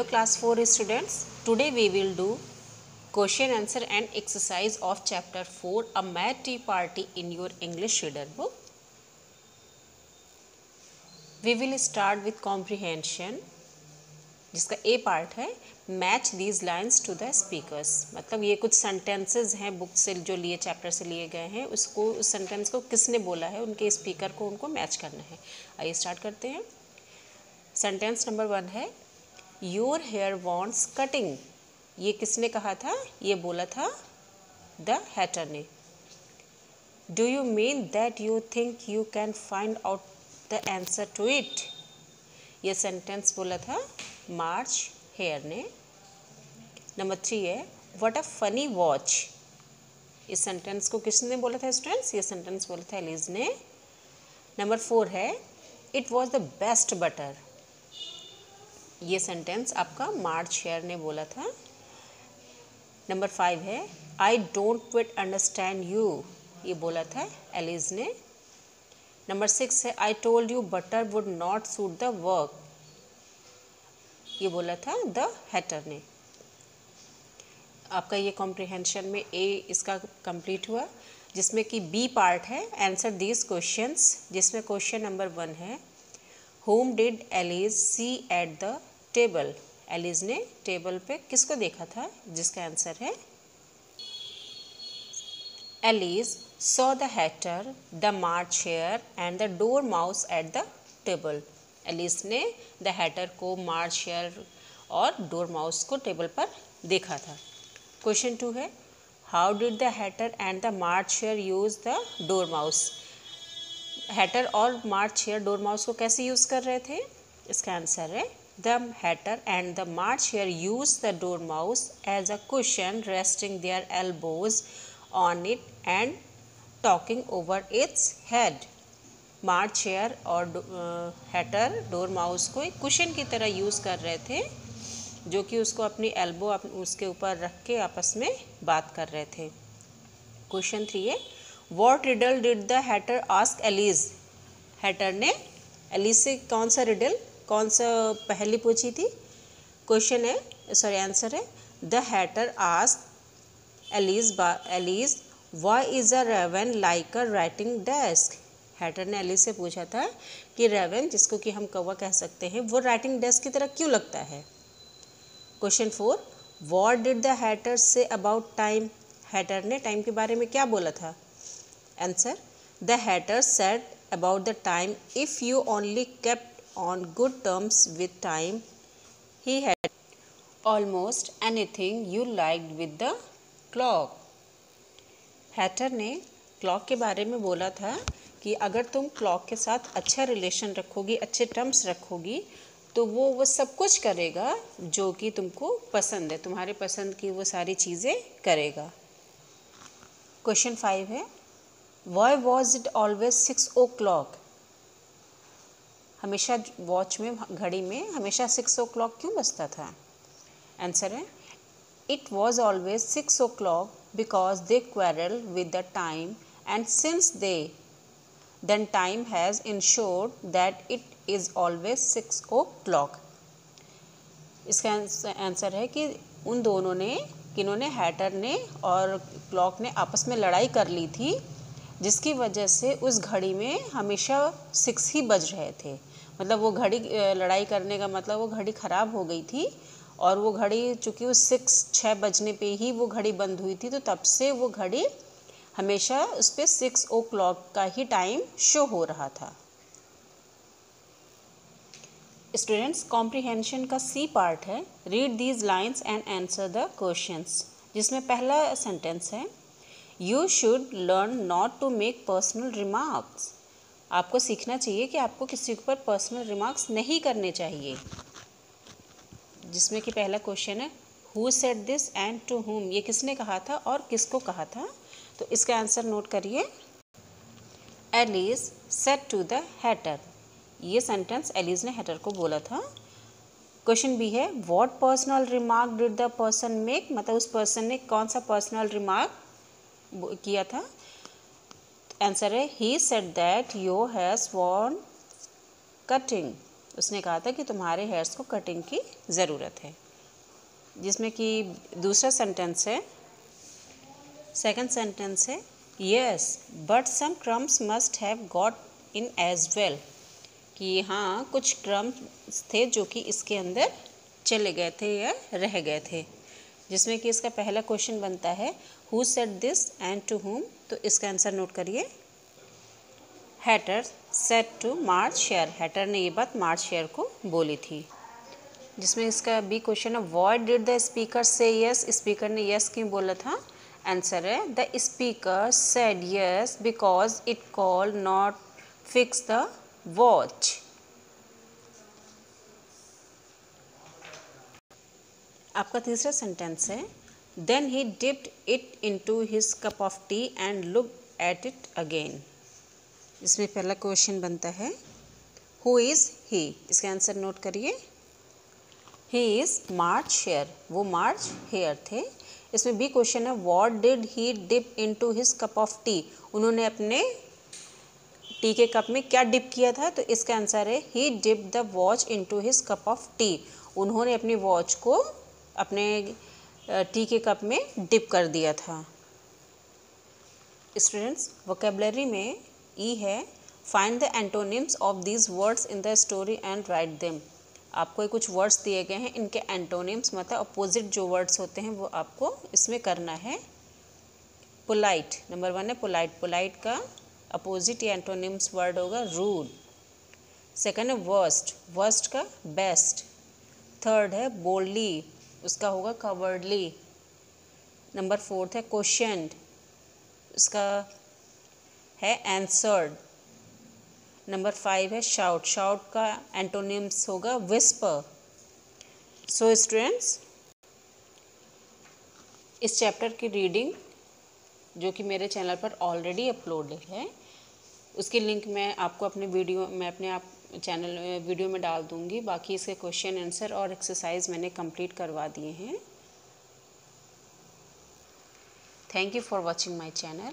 Hello class four students today we will do question answer and exercise of chapter four a mad tea party in your English reader book we will start with comprehension जिसका A part है match these lines to the speakers मतलब ये कुछ sentences हैं book से जो लिए chapter से लिए गए हैं, उसको, उस सेंटेंस को किसने बोला है, उनके स्पीकर को उनको मैच करना है। आइए स्टार्ट करते हैं। सेंटेंस नंबर वन है योर हेयर वॉन्ट्स कटिंग ये किसने कहा था? ये बोला था द हैटर ने। Do you mean that you think you can find out the answer to it ये सेंटेंस बोला था मार्च हेयर ने। नंबर थ्री है वट अ फनी वॉच इस सेंटेंस को किसने बोला था स्टूडेंट्स ये सेंटेंस बोला था एलिज ने। नंबर फोर है it was the best butter ये सेंटेंस आपका मार्च हेयर ने बोला था। नंबर फाइव है I don't quite understand you ये बोला था एलिज ने। नंबर सिक्स है I told you butter would not suit the work ये बोला था द हैटर ने। आपका ये कॉम्प्रिहेंशन में ए इसका कंप्लीट हुआ, जिसमें कि बी पार्ट है आंसर दीज क्वेश्चंस जिसमें क्वेश्चन नंबर वन है whom did Alice see at the table Alice ने टेबल पे किसको देखा था? जिसका आंसर है Alice saw the hatter the March hare and the dormouse at the table Alice ने द हैटर को मार्च शेयर और डोर माउस को टेबल पर देखा था। क्वेश्चन टू है how did the hatter and the March hare use the dormouse hatter और March share door mouse को कैसे यूज़ कर रहे थे? इसका आंसर है the hatter and the March Hare use the dormouse as a question resting their elbows on it and talking over its head March Hare और Hatter door mouse को एक कुशन की तरह यूज़ कर रहे थे, जो कि उसको अपनी एल्बो उसके ऊपर रख के आपस में बात कर रहे थे। क्वेश्चन थ्री है what riddle did the hatter ask Alice hatter ने एलिज से कौन सा रिडल कौन सा पहली पूछी थी? क्वेश्चन है सॉरी आंसर है। The hatter ask Alice Alice why is a raven like a writing desk hatter ने एलिस से पूछा था कि रेवन जिसको कि हम कौवा कह सकते हैं, वो राइटिंग डेस्क की तरह क्यों लगता है? Question four what did the hatter say about time hatter ने टाइम के बारे में क्या बोला था? Answer the hatter said about the time if you only kept on good terms with time he had almost anything you like with the clock hatter ने clock के बारे में बोला था कि अगर तुम क्लॉक के साथ अच्छा रिलेशन रखोगी, अच्छे टर्म्स रखोगी तो वो वो सब कुछ करेगा जो कि तुमको पसंद है। तुम्हारे पसंद की वो सारी चीज़ें करेगा। क्वेश्चन फाइव है why was it always six o'clock हमेशा वॉच में, घड़ी में हमेशा सिक्स ओ क्लॉक क्यों बजता था? आंसर है it was always six o'clock because they quarrelled with the time and since they then time has ensured that it is always six o'clock इसका आंसर है कि उन दोनों ने, किन्होंने हैटर ने और क्लॉक ने आपस में लड़ाई कर ली थी, जिसकी वजह से उस घड़ी में हमेशा सिक्स ही बज रहे थे। मतलब वो घड़ी लड़ाई करने का मतलब वो घड़ी ख़राब हो गई थी और वो घड़ी चूँकि उस सिक्स छः बजने पे ही वो घड़ी बंद हुई थी तो तब से वो घड़ी हमेशा उस पर सिक्स ओ क्लॉक का ही टाइम शो हो रहा था। स्टूडेंट्स कॉम्प्रिहेंशन का सी पार्ट है। Read these lines and answer the questions जिसमें पहला सेंटेंस है you should learn not to make personal remarks आपको सीखना चाहिए कि आपको किसी के ऊपर पर्सनल रिमार्क्स नहीं करने चाहिए। जिसमें कि पहला क्वेश्चन है who said this and to whom ये किसने कहा था और किसको कहा था? तो इसका आंसर नोट करिए। Alice said to the hatter ये सेंटेंस एलिज ने हैटर को बोला था। क्वेश्चन बी है what personal remark did the person make मतलब उस पर्सन ने कौन सा पर्सनल रिमार्क किया था? आंसर है he said that your hair's von cutting उसने कहा था कि तुम्हारे हेयर्स को कटिंग की ज़रूरत है। जिसमें कि दूसरा सेंटेंस है सेकंड सेंटेंस है yes but some crumbs must have got in as well कि हाँ कुछ क्रम्स थे जो कि इसके अंदर चले गए थे या रह गए थे। जिसमें कि इसका पहला क्वेश्चन बनता है who said this and to whom तो इसका आंसर नोट करिए। Hatter said to March hare hatter ने ये बात मार्च शेयर को बोली थी। जिसमें इसका बी क्वेश्चन है what did the speaker say yes speaker ने यस क्यों बोला था? आंसर है the speaker said yes because it could not fix the watch आपका तीसरा सेंटेंस है। Then he dipped it into his cup of tea and look at it again इसमें पहला क्वेश्चन बनता है हु इज़ ही इसका आंसर नोट करिए। He is March hair वो मार्च हेयर थे। इसमें बी क्वेश्चन है what did he dip in to his cup of tea उन्होंने अपने टी के कप में क्या डिप किया था? तो इसका आंसर है he dip the watch in to his cup of tea उन्होंने अपनी वॉच को अपने टी के कप में डिप कर दिया था। स्टूडेंट्स वोकेबलरी में ई है find the antonyms of these words in the story and write them आपको कुछ वर्ड्स दिए गए हैं, इनके एंटोनिम्स मतलब अपोजिट जो वर्ड्स होते हैं, वो आपको इसमें करना है। पोलाइट नंबर वन है पोलाइट पोलाइट का अपोजिट या एंटोनिम्स वर्ड होगा रूड सेकंड है वर्स्ट वर्स्ट का बेस्ट थर्ड है बोल्डली उसका होगा कवर्डली नंबर फोर्थ है क्वेश्चन उसका है एंसर्ड नंबर फाइव है शाउट शाउट का एंटोनिम्स होगा विस्पर सो स्टूडेंट्स इस चैप्टर की रीडिंग जो कि मेरे चैनल पर ऑलरेडी अपलोडेड है, उसकी लिंक मैं आपको अपने वीडियो मैं अपने आप चैनल वीडियो में डाल दूँगी। बाकी इसके क्वेश्चन आंसर और एक्सरसाइज मैंने कंप्लीट करवा दिए हैं। Thank you for watching my channel